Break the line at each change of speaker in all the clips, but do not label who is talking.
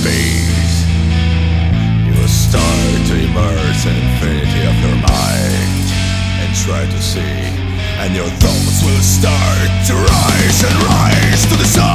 space. You will start to immerse in infinity of your mind And try to see And your thoughts will start to rise and rise to the sun.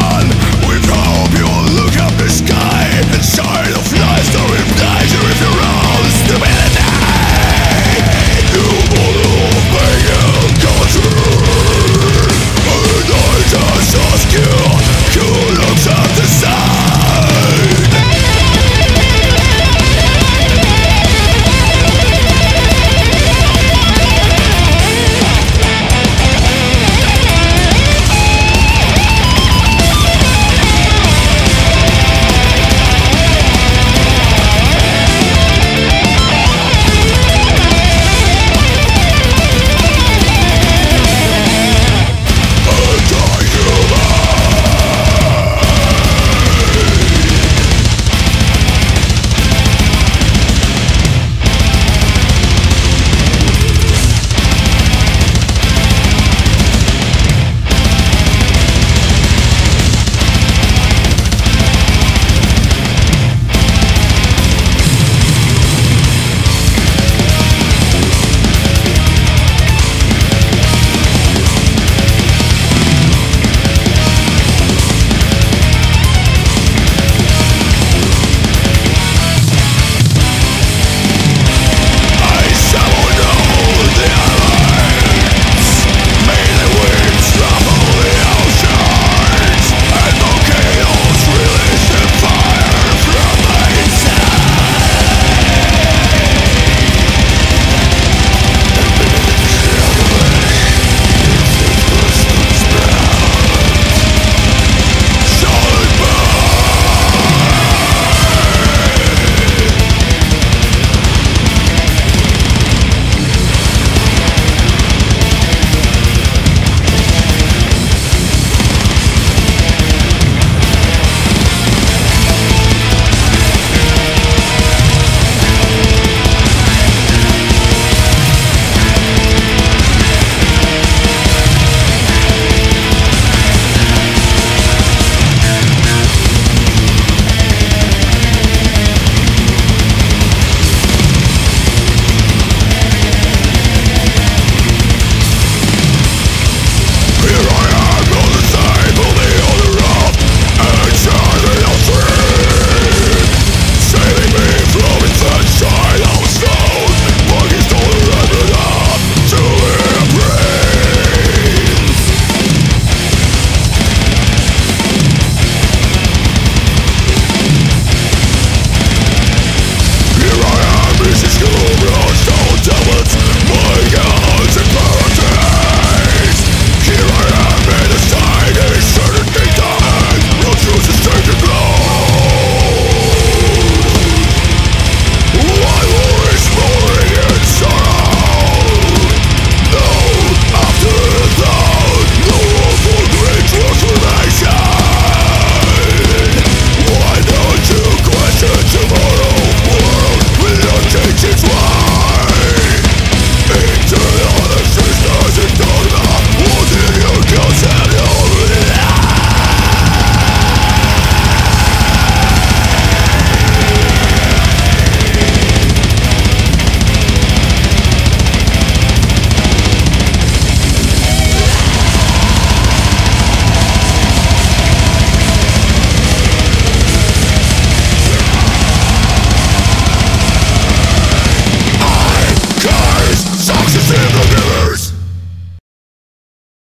It's wrong